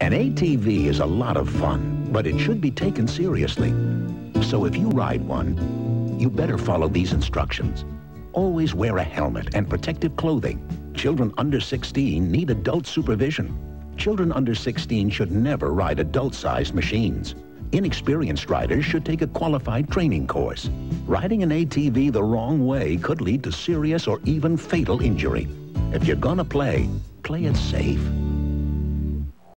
An ATV is a lot of fun, but it should be taken seriously. So if you ride one, you better follow these instructions. Always wear a helmet and protective clothing. Children under 16 need adult supervision. Children under 16 should never ride adult-sized machines. Inexperienced riders should take a qualified training course. Riding an ATV the wrong way could lead to serious or even fatal injury. If you're gonna play, play it safe.